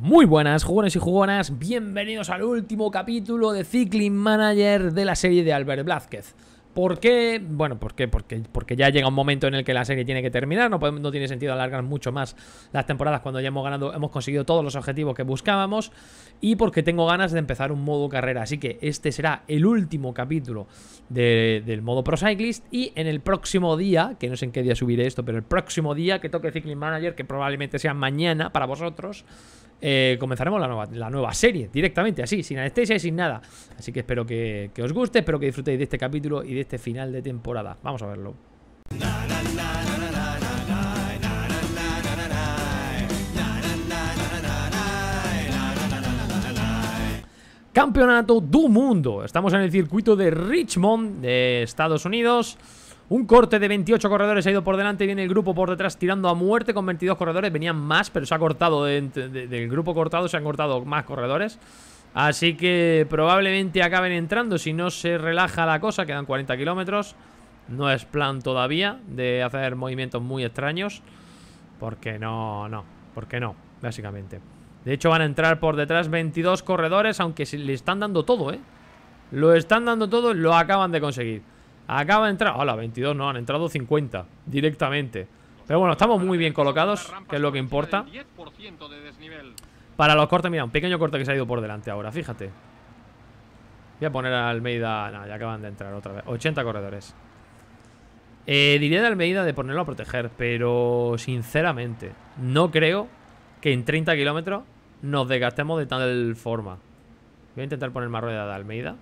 Muy buenas, jugones y jugonas, bienvenidos al último capítulo de Cycling Manager de la serie de Albert Blázquez. ¿Por qué? Bueno. Porque, porque ya llega un momento en el que la serie tiene que terminar, no, no tiene sentido alargar mucho más las temporadas cuando ya hemos ganado, hemos conseguido todos los objetivos que buscábamos y porque tengo ganas de empezar un modo carrera, así que este será el último capítulo del modo Pro Cyclist y en el próximo día, que no sé en qué día subiré esto, pero el próximo día que toque Cycling Manager, que probablemente sea mañana para vosotros, eh, comenzaremos la nueva, la nueva serie directamente, así, sin anestesia y sin nada. Así que espero que, os guste, espero que disfrutéis de este capítulo y de este final de temporada. Vamos a verlo. Campeonato do Mundo. Estamos en el circuito de Richmond, de Estados Unidos. Un corte de 28 corredores ha ido por delante, viene el grupo por detrás tirando a muerte con 22 corredores. Venían más, pero se ha cortado, del grupo cortado se han cortado más corredores. Así que probablemente acaben entrando si no se relaja la cosa, quedan 40 kilómetros. No es plan todavía de hacer movimientos muy extraños. Porque no, no, porque no, básicamente. De hecho van a entrar por detrás 22 corredores, aunque le están dando todo, ¿eh? Lo están dando todo, lo acaban de conseguir. Acaba de entrar... Hola, 22 no, han entrado 50 directamente. Pero bueno, estamos muy bien colocados, que es lo que importa. Para los cortes, mira, un pequeño corte que se ha ido por delante ahora, fíjate. Voy a poner a Almeida... No, ya acaban de entrar otra vez. 80 corredores. Eh, diría de Almeida de ponerlo a proteger, pero sinceramente, no creo que en 30 kilómetros nos desgastemos de tal forma. Voy a intentar poner más rueda de Almeida.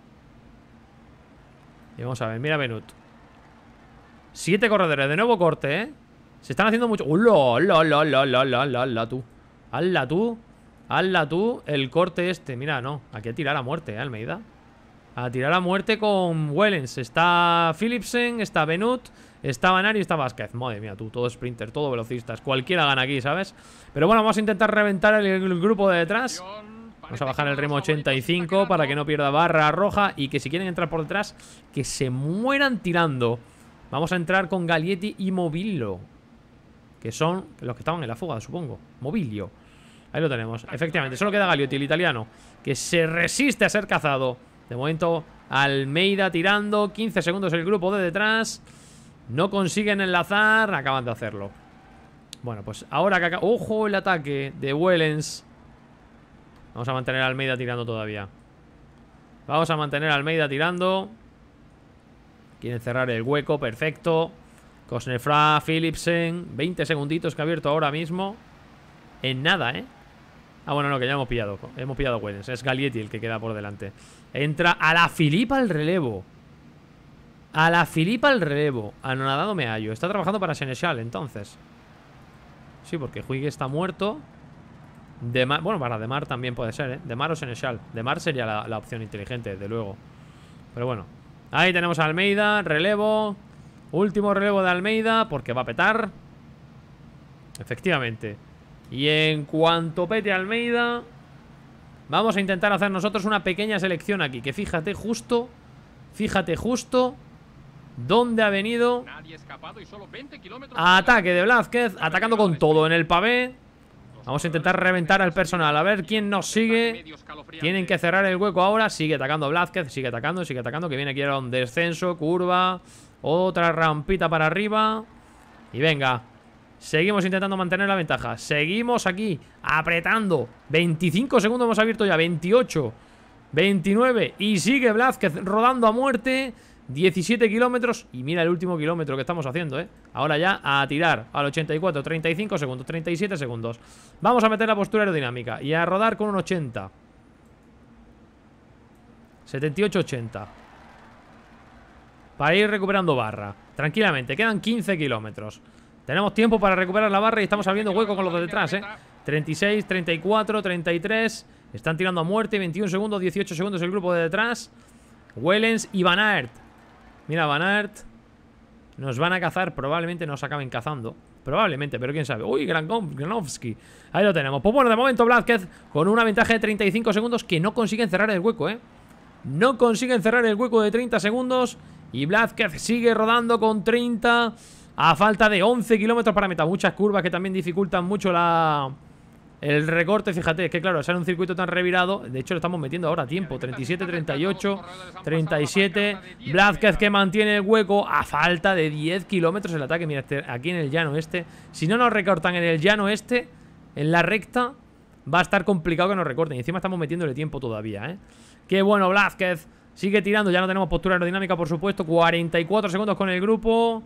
Y vamos a ver, mira Benut Siete corredores, de nuevo corte, ¿eh? Se están haciendo mucho... ¡Hola, la, la, la, la, la, la, la, tú! ¡Hazla tú! ¡Hazla tú! El corte este. Mira, no. Aquí a tirar a muerte, ¿eh, Almeida? A tirar a muerte con Wellens. Está Philipsen, está Benut, está Banari y está Vázquez. Madre mía, tú, todo sprinter, todo velocistas. Cualquiera gana aquí, ¿sabes? Pero bueno, vamos a intentar reventar el grupo de detrás. Vamos a bajar el ritmo 85 para que no pierda barra roja y que si quieren entrar por detrás, que se mueran tirando. Vamos a entrar con Galietti y Movillo. Que son los que estaban en la fuga, supongo. Movilio. Ahí lo tenemos. Efectivamente, solo queda Galietti, el italiano. Que se resiste a ser cazado. De momento, Almeida tirando. 15 segundos el grupo de detrás. No consiguen enlazar. Acaban de hacerlo. Bueno, pues ahora que acá... ¡Ojo el ataque de Wellens! Vamos a mantener a Almeida tirando todavía. Vamos a mantener a Almeida tirando. Quieren cerrar el hueco, perfecto. Cosnefra, Philipsen 20 segunditos que ha abierto ahora mismo. En nada, ¿eh? Ah, bueno, no, que ya hemos pillado. Hemos pillado Wellens, es Galietti el que queda por delante. Entra a la Filipa al relevo. A la Filipa al relevo. Anonadado me hallo Está trabajando para Senechal, entonces. Sí, porque Huig está muerto de bueno, para Demar también puede ser, ¿eh? Demar o Senechal. Demar sería la, opción inteligente, de luego. Pero bueno. Ahí tenemos a Almeida, relevo. Último relevo de Almeida, porque va a petar. Efectivamente. Y en cuanto pete Almeida, vamos a intentar hacer nosotros una pequeña selección aquí. Que fíjate justo, fíjate justo dónde ha venido. Ataque de Blázquez, atacando con todo en el pavé. Vamos a intentar reventar al personal A ver quién nos sigue. Tienen que cerrar el hueco ahora. Sigue atacando Blázquez, sigue atacando, sigue atacando Que viene aquí ahora un descenso, curva Otra rampita para arriba. Y venga Seguimos intentando mantener la ventaja. Seguimos aquí, apretando. 25 segundos hemos abierto ya, 28 29 Y sigue Blázquez rodando a muerte 17 kilómetros Y mira el último kilómetro que estamos haciendo, ¿eh? Ahora ya a tirar al 84, 35 segundos, 37 segundos. Vamos a meter la postura aerodinámica Y a rodar con un 80 78-80 Para ir recuperando barra. Tranquilamente, quedan 15 kilómetros. Tenemos tiempo para recuperar la barra Y estamos abriendo hueco con los de detrás, ¿eh? 36, 34, 33 Están tirando a muerte, 21 segundos, 18 segundos el grupo de detrás. Wellens y Van Aert Mira, Van Aert. Nos van a cazar, probablemente nos acaben cazando. Probablemente, pero quién sabe. Uy, Granovsky. Ahí lo tenemos. Pues bueno, de momento Blázquez con una ventaja de 35 segundos que no consiguen cerrar el hueco, ¿eh? No consiguen cerrar el hueco de 30 segundos. Y Blázquez sigue rodando con 30 a falta de 11 kilómetros para meta. Muchas curvas que también dificultan mucho la... El recorte, fíjate, es que claro, sale un circuito tan revirado. De hecho, lo estamos metiendo ahora a tiempo. 37, 38, 37. Blázquez que mantiene el hueco a falta de 10 kilómetros el ataque. Mira, este, aquí en el llano este. Si no nos recortan en el llano este, en la recta, va a estar complicado que nos recorten. Y encima estamos metiéndole tiempo todavía, ¿eh? Qué bueno, Blázquez. Sigue tirando, ya no tenemos postura aerodinámica, por supuesto. 44 segundos con el grupo.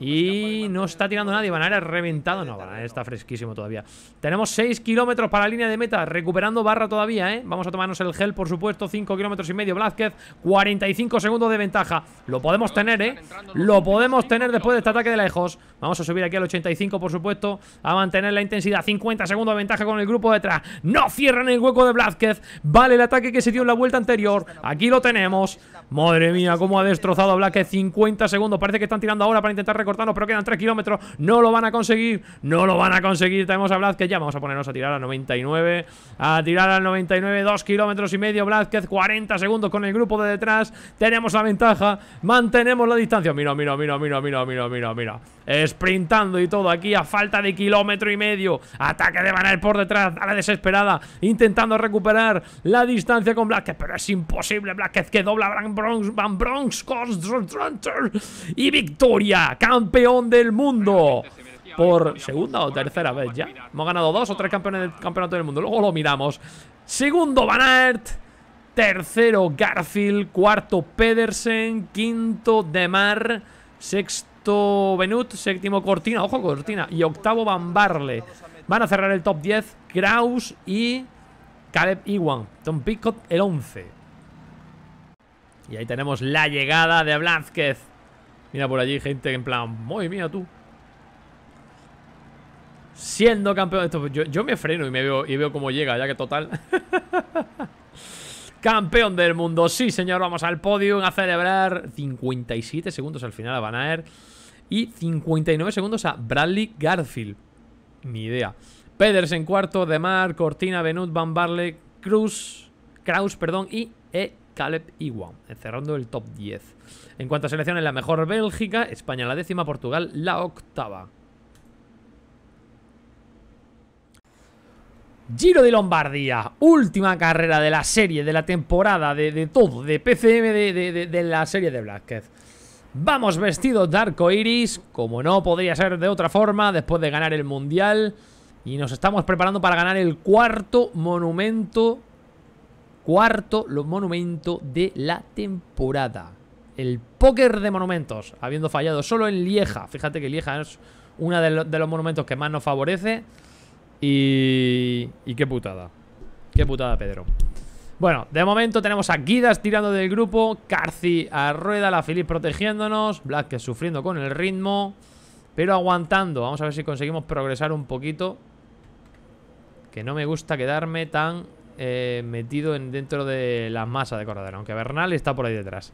Y no está tirando nadie. Van a reventado. No, Van está fresquísimo todavía. Tenemos 6 kilómetros para la línea de meta. Recuperando barra todavía, ¿eh? Vamos a tomarnos el gel, por supuesto. 5 kilómetros y medio. Blázquez, 45 segundos de ventaja. Lo podemos tener, ¿eh? Lo podemos tener después de este ataque de lejos. Vamos a subir aquí al 85, por supuesto. A mantener la intensidad. 50 segundos de ventaja con el grupo detrás. No cierran el hueco de Blázquez. Vale el ataque que se dio en la vuelta anterior. Aquí lo tenemos. Madre mía, cómo ha destrozado a Blázquez. 50 segundos. Parece que están tirando ahora para intentar recortar pero quedan 3 kilómetros. No lo van a conseguir, no lo van a conseguir. Tenemos a Blázquez ya. Vamos a ponernos a tirar a 99. A tirar al 99, 2 kilómetros y medio. Blázquez, 40 segundos con el grupo de detrás. Tenemos la ventaja, mantenemos la distancia. Mira, mira, mira, mira, mira, mira, mira, mira. Sprintando y todo aquí a falta de kilómetro y medio. Ataque de Van por detrás, a la desesperada. Intentando recuperar la distancia con Blázquez, pero es imposible. Blázquez que dobla Van Bronx, Van Bronx, y victoria campeón del mundo por segunda o tercera vez ya. Hemos ganado dos o tres campeones del campeonato del mundo. Luego lo miramos. Segundo Van Aert. Tercero Garfield. Cuarto Pedersen. Quinto Demar. Sexto Benut. Séptimo Cortina. Ojo Cortina. Y octavo Van Barle. Van a cerrar el top 10. Kraus y Caleb Iwan. Tom Picot el 11. Y ahí tenemos la llegada de Blázquez Mira por allí gente en plan, muy mía tú. Siendo campeón. Esto, yo, yo, me freno y veo y veo cómo llega, ya que total. campeón del mundo. Sí, señor, vamos al podio a celebrar 57 segundos al final a Van Aert. Y 59 segundos a Bradley Garfield. Ni idea. Peders en cuarto, Demar, Cortina, Benut, Van Barle, Cruz, Kraus, perdón, y e. Caleb Iwan, cerrando el top 10. En cuanto a selecciones, la mejor Bélgica, España la décima, Portugal la octava. Giro de Lombardía, última carrera de la serie, de la temporada, de, todo, de PCM, de, la serie de Blázquez. Vamos vestidos de arco iris, como no podría ser de otra forma, después de ganar el Mundial. Y nos estamos preparando para ganar el cuarto monumento cuarto monumento de la temporada. El póker de monumentos, habiendo fallado solo en Lieja. Fíjate que Lieja es uno de, los monumentos que más nos favorece. Y, y qué putada. Qué putada, Pedro. Bueno, de momento tenemos a Guidas tirando del grupo, Carci a rueda, la Philip protegiéndonos, Black sufriendo con el ritmo, pero aguantando. Vamos a ver si conseguimos progresar un poquito. Que no me gusta quedarme tan eh, metido en, dentro de la masa de corredor, aunque Bernal está por ahí detrás.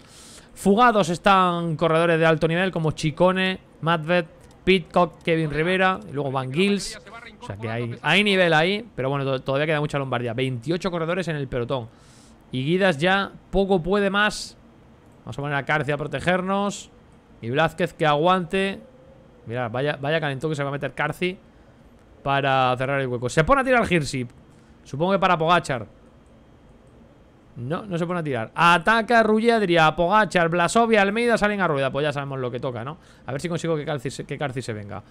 Fugados están corredores de alto nivel como Chicone, Madvet, Pitcock, Kevin Rivera, y luego Van Gils. O sea que hay, hay nivel ahí, pero bueno, todavía queda mucha Lombardía. 28 corredores en el pelotón. Y Guidas ya poco puede más. Vamos a poner a Carcia a protegernos. Y Blázquez que aguante. Mira, vaya, vaya calentón que se va a meter Carci para cerrar el hueco. Se pone a tirar Hirsip. Supongo que para Pogachar. No, no se pone a tirar. Ataca Rulledria, Pogachar, Blasov y Almeida salen a rueda. Pues ya sabemos lo que toca, ¿no? A ver si consigo que Carci, se venga.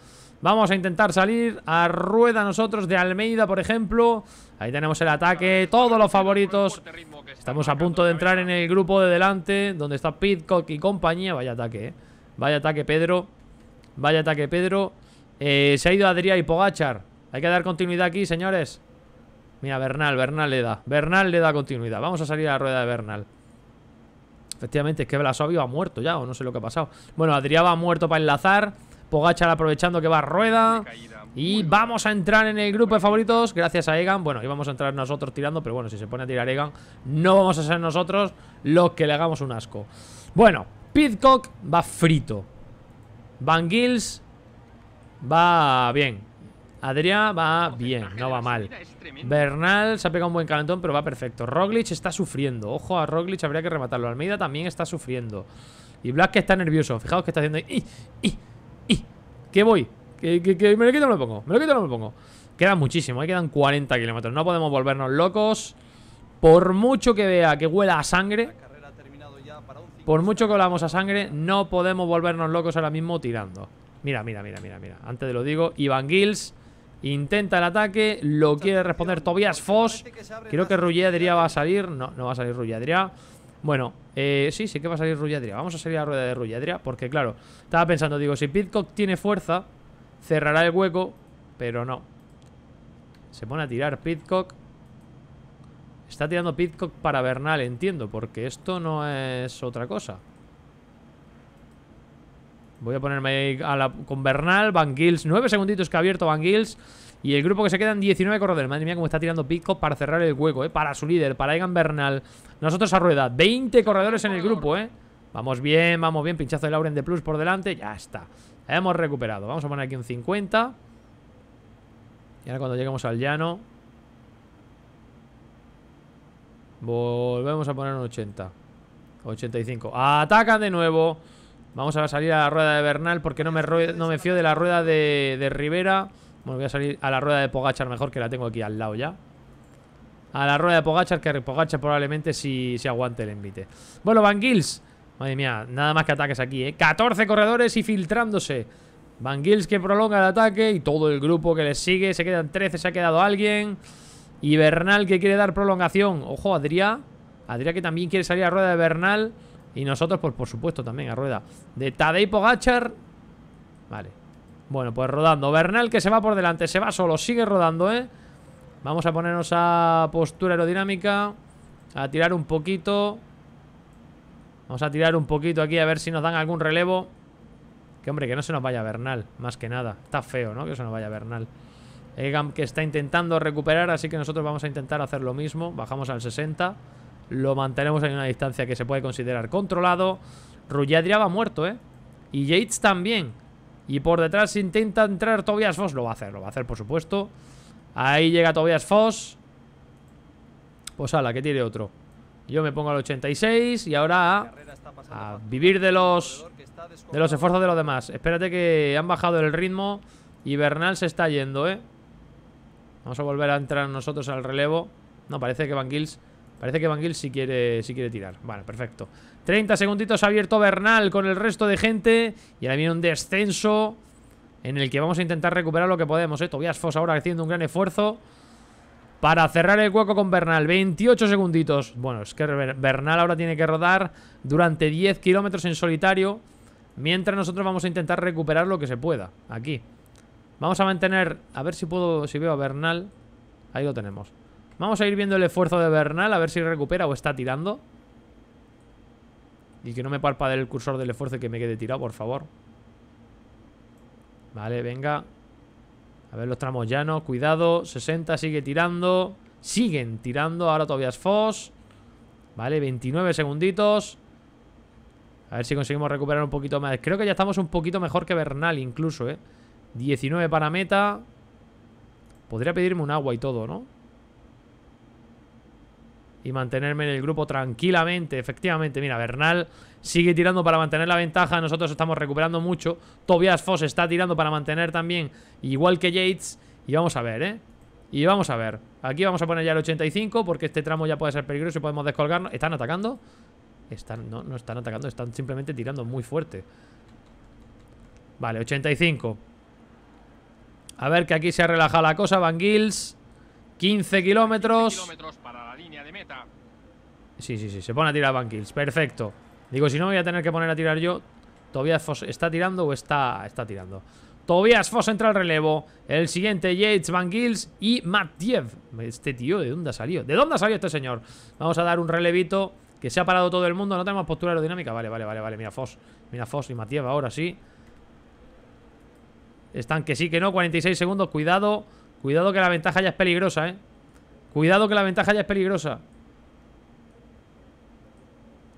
Vamos a intentar salir a rueda nosotros de Almeida, por ejemplo. Ahí tenemos el ataque, todos los favoritos. Estamos a punto de entrar en el grupo de delante, donde está Pitcock y compañía. Vaya ataque, ¿eh? Vaya ataque, Pedro. Vaya ataque, Pedro. Eh, se ha ido Adrià y Pogachar. Hay que dar continuidad aquí, señores. Mira, Bernal, Bernal le da. Bernal le da continuidad. Vamos a salir a la rueda de Bernal. Efectivamente, es que Blasovio ha muerto ya, o no sé lo que ha pasado. Bueno, Adrián va muerto para enlazar. Pogachar aprovechando que va a rueda. Y vamos a entrar en el grupo de favoritos gracias a Egan. Bueno, íbamos a entrar nosotros tirando, pero bueno, si se pone a tirar Egan, no vamos a ser nosotros los que le hagamos un asco. Bueno, Pitcock va frito. Van Gils va bien. Adrián va bien, no va mal. Bernal se ha pegado un buen calentón, pero va perfecto. Roglic está sufriendo. Ojo a Roglic, habría que rematarlo. Almeida también está sufriendo. Y Black que está nervioso. Fijaos que está haciendo. ¡Y! ¿Qué voy? ¿Que, me lo quito o me lo pongo? Me lo quito o no me lo pongo. Queda muchísimo, ahí quedan 40 kilómetros. No podemos volvernos locos. Por mucho que vea que huela a sangre, por mucho que hablamos a sangre, no podemos volvernos locos ahora mismo tirando. Mira, mira, mira, mira, mira. Antes de lo digo, Iván Gills intenta el ataque, lo quiere responder Tobias Foss. Creo que Rulladria va a salir. No, no va a salir Rulladria. Bueno, eh, sí, sí que va a salir Rulladria. Vamos a salir a la rueda de Rulladria, porque claro, estaba pensando, digo, si Pitcock tiene fuerza, cerrará el hueco, pero no. Se pone a tirar Pitcock. Está tirando Pitcock para Bernal, entiendo, porque esto no es otra cosa. Voy a ponerme a la, con Bernal, Van Gils. Nueve segunditos que ha abierto Van Gils. Y el grupo que se quedan 19 corredores. Madre mía, cómo está tirando Pitcock para cerrar el hueco, ¿eh? Para su líder, para Egan Bernal. Nosotros a rueda. 20 corredores en el grupo, ¿eh? Vamos bien, vamos bien. Pinchazo de Lauren de Plus por delante. Ya está. Hemos recuperado. Vamos a poner aquí un 50. Y ahora cuando lleguemos al llano Volvemos a poner un 80 85 Atacan de nuevo Vamos a salir a la rueda de Bernal Porque no me, no me fío de la rueda de, de Rivera Bueno, voy a salir a la rueda de Pogachar mejor Que la tengo aquí al lado ya A la rueda de Pogachar Que Pogachar probablemente si, aguante el envite Bueno, Van Gils Madre mía, nada más que ataques aquí, ¿eh? 14 corredores y filtrándose Van Gils que prolonga el ataque y todo el grupo que le sigue. Se quedan 13, se ha quedado alguien. Y Bernal que quiere dar prolongación. Ojo, Adrià. Adrià que también quiere salir a rueda de Bernal. Y nosotros, pues por supuesto, también a rueda de Tadej Pogachar. Vale. Bueno, pues rodando. Bernal que se va por delante, se va solo, sigue rodando, ¿eh? Vamos a ponernos a postura aerodinámica. A tirar un poquito. Vamos a tirar un poquito aquí a ver si nos dan algún relevo. Que hombre, que no se nos vaya Bernal, más que nada. Está feo, ¿no? Que se nos vaya Bernal. Egan que está intentando recuperar, así que nosotros vamos a intentar hacer lo mismo. Bajamos al 60. Lo mantenemos en una distancia que se puede considerar controlado. Rulladria va muerto, ¿eh? Y Yates también. Y por detrás intenta entrar Tobias Foss. Lo va a hacer, lo va a hacer, por supuesto. Ahí llega Tobias Foss. Pues ala, que tiene otro. Yo me pongo al 86 y ahora a vivir de los de los esfuerzos de los demás. Espérate que han bajado el ritmo y Bernal se está yendo, ¿eh? Vamos a volver a entrar nosotros al relevo. No, parece que Van Gils... Parece que Van sí quiere, sí quiere tirar. Vale, perfecto. 30 segunditos abierto Bernal con el resto de gente. Y ahora viene un descenso en el que vamos a intentar recuperar lo que podemos, ¿eh? Tobias Foss ahora haciendo un gran esfuerzo para cerrar el hueco con Bernal. 28 segunditos. Bueno, es que Bernal ahora tiene que rodar durante 10 kilómetros en solitario. Mientras nosotros vamos a intentar recuperar lo que se pueda. Aquí. Vamos a mantener... A ver si puedo... Si veo a Bernal. Ahí lo tenemos. Vamos a ir viendo el esfuerzo de Bernal. A ver si recupera o está tirando. Y que no me palpa el cursor del esfuerzo y que me quede tirado, por favor. Vale, venga. A ver los tramos llanos. Cuidado. 60 sigue tirando. Siguen tirando. Ahora todavía es Foss. Vale, 29 segunditos. A ver si conseguimos recuperar un poquito más. Creo que ya estamos un poquito mejor que Bernal incluso, ¿eh? 19 para meta. Podría pedirme un agua y todo, ¿no? Y mantenerme en el grupo tranquilamente. Efectivamente, mira, Bernal sigue tirando para mantener la ventaja. Nosotros estamos recuperando mucho. Tobias Foss está tirando para mantener también, igual que Yates. Y vamos a ver, ¿eh? Y vamos a ver. Aquí vamos a poner ya el 85 porque este tramo ya puede ser peligroso y podemos descolgarnos. ¿Están atacando? Están, no, no están atacando, están simplemente tirando muy fuerte. Vale, 85. A ver que aquí se ha relajado la cosa. Van Gils. 15 kilómetros. Sí, sí, sí. Se pone a tirar Van Gils. Perfecto. Digo, si no me voy a tener que poner a tirar yo. Tobias Foss está tirando o está, está tirando. Tobias Foss entra al relevo. El siguiente, Yates, Van Gils y Matiev. Este tío, ¿de dónde ha salido? ¿De dónde ha salido este señor? Vamos a dar un relevito. Que se ha parado todo el mundo. No tenemos postura aerodinámica. Vale, vale, vale, vale. Mira Foss. Mira Foss y Matiev ahora sí. Están que sí, que no. 46 segundos. Cuidado. Cuidado que la ventaja ya es peligrosa, ¿eh? Cuidado que la ventaja ya es peligrosa.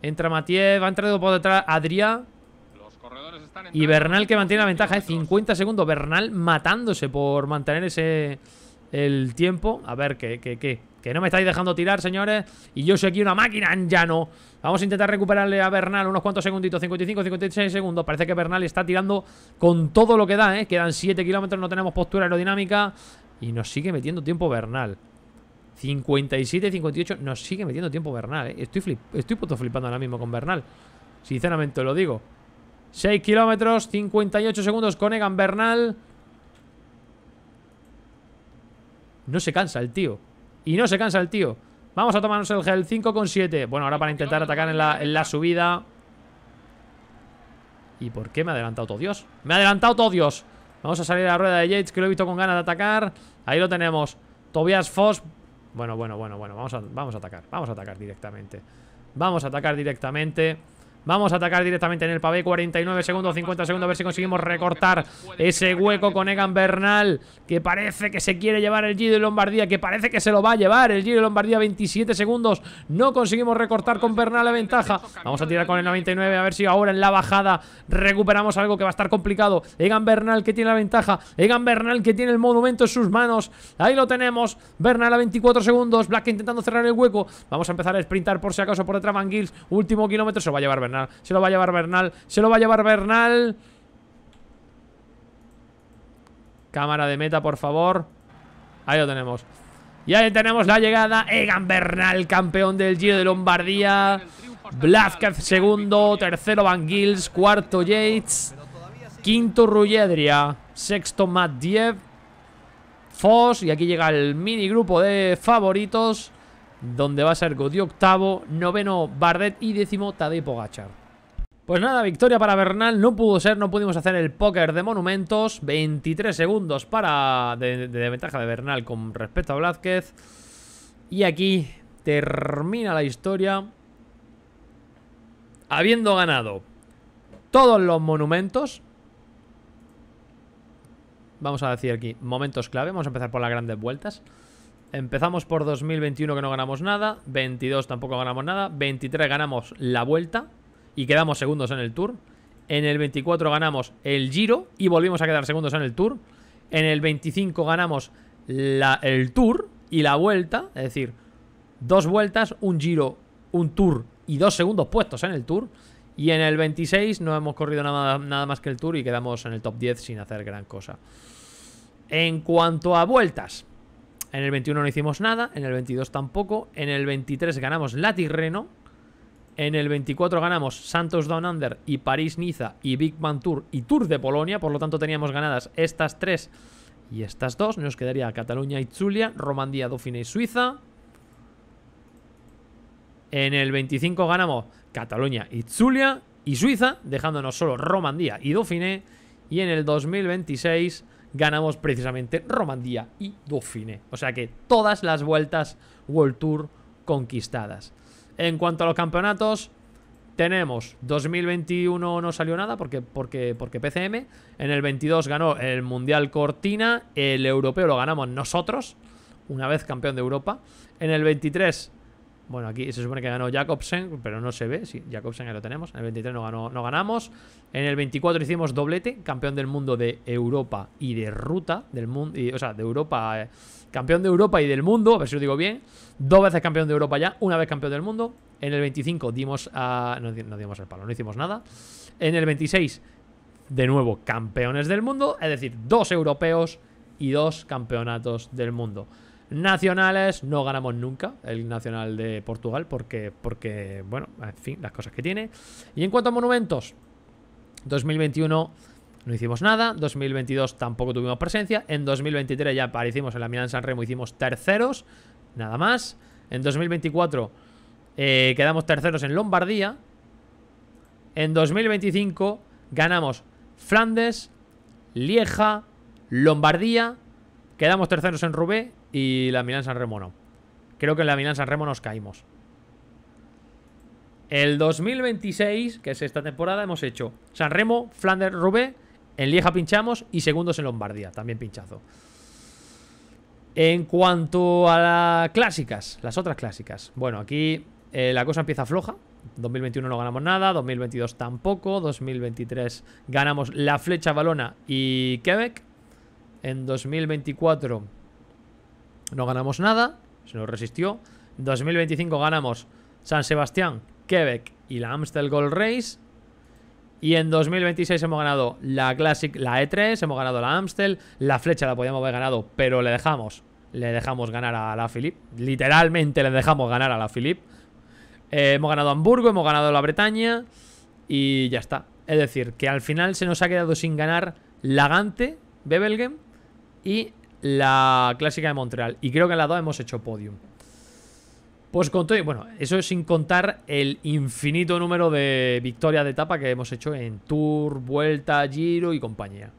Entra Matiev. Ha entrado por detrás Adrià. Y Bernal que mantiene la ventaja, ¿eh? 50 segundos. Bernal matándose por mantener ese... El tiempo. A ver, que, que, que, que no me estáis dejando tirar, señores. Y yo soy aquí una máquina en llano. Vamos a intentar recuperarle a Bernal unos cuantos segunditos. 55, 56 segundos. Parece que Bernal está tirando con todo lo que da, ¿eh? Quedan 7 kilómetros, no tenemos postura aerodinámica. Y nos sigue metiendo tiempo Bernal. 57, 58. Nos sigue metiendo tiempo Bernal, ¿eh? Estoy, flip, estoy puto flipando ahora mismo con Bernal. Sinceramente lo digo. 6 kilómetros, 58 segundos con Egan Bernal. No se cansa el tío. Y no se cansa el tío. Vamos a tomarnos el gel 5,7. Bueno, ahora para intentar atacar en la, en la subida. ¿Y por qué me ha adelantado todo Dios? ¡Me ha adelantado todo Dios! Vamos a salir a la rueda de Yates, que lo he visto con ganas de atacar. Ahí lo tenemos. Tobias Foss. Bueno, bueno, bueno, bueno. Vamos a, vamos a atacar. Vamos a atacar directamente. Vamos a atacar directamente. Vamos a atacar directamente en el pavé 49 segundos, 50 segundos A ver si conseguimos recortar ese hueco con Egan Bernal Que parece que se quiere llevar el Giro de Lombardía Que parece que se lo va a llevar el Giro de Lombardía 27 segundos No conseguimos recortar con Bernal la ventaja. Vamos a tirar con el 99 A ver si ahora en la bajada recuperamos algo que va a estar complicado. Egan Bernal que tiene la ventaja Egan Bernal que tiene el monumento en sus manos. Ahí lo tenemos Bernal a 24 segundos Black intentando cerrar el hueco. Vamos a empezar a sprintar por si acaso por detrás Van Gils Último kilómetro se lo va a llevar Bernal se lo va a llevar Bernal. Se lo va a llevar Bernal. Cámara de meta, por favor. Ahí lo tenemos. Y ahí tenemos la llegada. Egan Bernal, campeón del Giro de Lombardía. Blázquez segundo. Tercero Van Gils. Cuarto Yates. Quinto Rulledria. Sexto Matt Diev. Foss. Y aquí llega el mini grupo de favoritos donde va a ser Godi octavo, noveno Bardet y décimo Tadej Pogachar. Pues nada, victoria para Bernal, no pudo ser, no pudimos hacer el póker de monumentos, 23 segundos para de, ventaja de Bernal con respecto a Blázquez. Y aquí termina la historia habiendo ganado todos los monumentos. Vamos a decir aquí, momentos clave, vamos a empezar por las grandes vueltas. Empezamos por 2021 que no ganamos nada. 22 tampoco ganamos nada. 23 ganamos la vuelta y quedamos segundos en el Tour. En el 24 ganamos el Giro y volvimos a quedar segundos en el Tour. En el 25 ganamos el Tour y la vuelta. Es decir, dos vueltas, un Giro, un Tour y dos segundos puestos en el Tour. Y en el 26 no hemos corrido nada, nada más que el Tour y quedamos en el top 10 sin hacer gran cosa. En cuanto a vueltas, en el 21 no hicimos nada, en el 22 tampoco, en el 23 ganamos la Tirreno, en el 24 ganamos Santos Down Under y París-Niza y Big Bang Tour y Tour de Polonia, por lo tanto teníamos ganadas estas tres y estas dos. Nos quedaría Cataluña y Zulia, Romandía, Dauphiné y Suiza. En el 25 ganamos Cataluña y Zulia y Suiza, dejándonos solo Romandía y Dauphiné. Y en el 2026 ganamos precisamente Romandía y Dauphiné. O sea que todas las vueltas World Tour conquistadas. En cuanto a los campeonatos, tenemos 2021 no salió nada porque, porque, porque PCM. En el 22 ganó el Mundial Cortina. El europeo lo ganamos nosotros, una vez campeón de Europa. En el 23 bueno, aquí se supone que ganó Jacobsen, pero no se ve. Sí, Jacobsen ya lo tenemos. En el 23 no, ganó, no ganamos. En el 24 hicimos doblete, campeón del mundo de Europa y de ruta del mundo. O sea, de Europa. Eh, campeón de Europa y del mundo, a ver si lo digo bien. Dos veces campeón de Europa ya, una vez campeón del mundo. En el 25 dimos a. No, no dimos el palo, no hicimos nada. En el 26, de nuevo, campeones del mundo. Es decir, dos europeos y dos campeonatos del mundo. Nacionales, no ganamos nunca el Nacional de Portugal porque, porque, bueno, en fin, las cosas que tiene. Y en cuanto a monumentos, 2021 no hicimos nada, 2022 tampoco tuvimos presencia, en 2023 ya aparecimos en la Milán San Remo, hicimos terceros, nada más. En 2024 eh, quedamos terceros en Lombardía. En 2025 ganamos Flandes, Lieja, Lombardía, quedamos terceros en Roubaix y la Milán San Remo no. Creo que en la Milán San Remo nos caímos. El 2026, que es esta temporada, hemos hecho San Remo, Flanders, Roubaix, en Lieja pinchamos y segundos en Lombardía, también pinchazo. En cuanto a las clásicas, las otras clásicas. Bueno, aquí eh, la cosa empieza floja. 2021 no ganamos nada, 2022 tampoco, 2023 ganamos la Flecha Balona y Quebec. En 2024 no ganamos nada, se nos resistió. 2025 ganamos San Sebastián, Quebec y la Amstel Gold Race. Y en 2026 hemos ganado la Classic, la E3, hemos ganado la Amstel, la flecha la podíamos haber ganado, pero le dejamos, le dejamos ganar a la Philip. Literalmente le dejamos ganar a la Philip. Eh, hemos ganado Hamburgo, hemos ganado la Bretaña y ya está. Es decir, que al final se nos ha quedado sin ganar la Gante, Bebelgem y la Clásica de Montreal. Y creo que en las dos hemos hecho podium. Pues con todo, bueno, eso es sin contar el infinito número de victorias de etapa que hemos hecho en Tour, Vuelta, Giro y compañía.